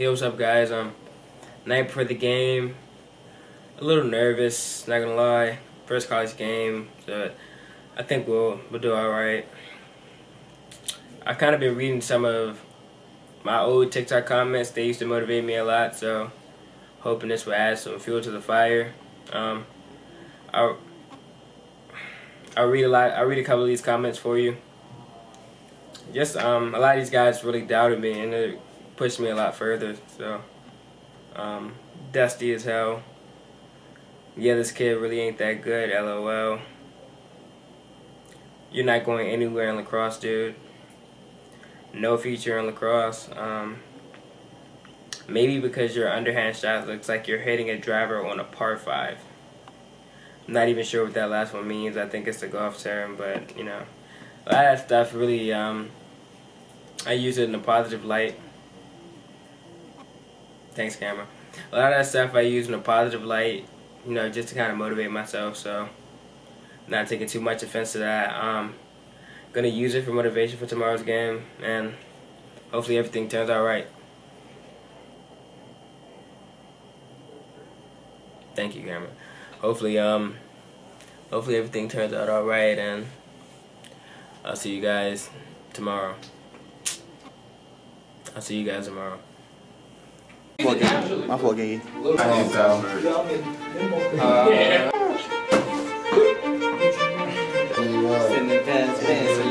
Hey, what's up, guys? Um, night before the game. A little nervous, not gonna lie. First college game, but I think we'll we'll do all right. I've kind of been reading some of my old TikTok comments. They used to motivate me a lot, so hoping this will add some fuel to the fire. Um, I'll I'll read a lot. I'll read a couple of these comments for you. Just um, a lot of these guys really doubted me, and pushed me a lot further. So, um, dusty as hell. Yeah, this kid really ain't that good. LOL. You're not going anywhere in lacrosse, dude. No future in lacrosse. Um, maybe because your underhand shot looks like you're hitting a driver on a par five. I'm not even sure what that last one means. I think it's the golf term, but you know, a that stuff really. Um, I use it in a positive light. Thanks, camera. A lot of that stuff I use in a positive light, you know, just to kind of motivate myself. So, not taking too much offense to that. Um, gonna use it for motivation for tomorrow's game, and hopefully everything turns out right. Thank you, camera. Hopefully, um, hopefully everything turns out all right, and I'll see you guys tomorrow. I'll see you guys tomorrow. My fault, Giggy. I think so.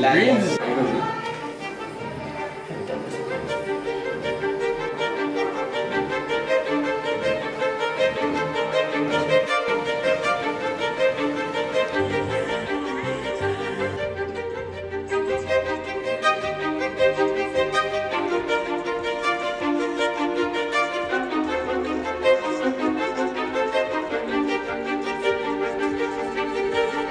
Nice. Nice,